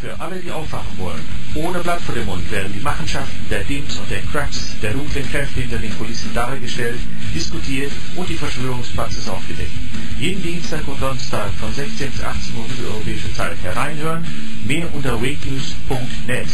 Für alle, die aufwachen wollen. Ohne Blatt vor dem Mund werden die Machenschaften der Dims und der Cracks, der dunklen Kräfte hinter den Kulissen dargestellt, diskutiert und die Verschwörungspraxis aufgedeckt. Jeden Dienstag und Donnerstag von 16 bis 18 Uhr mitteleuropäische Zeit hereinhören. Mehr unter wakenews.net.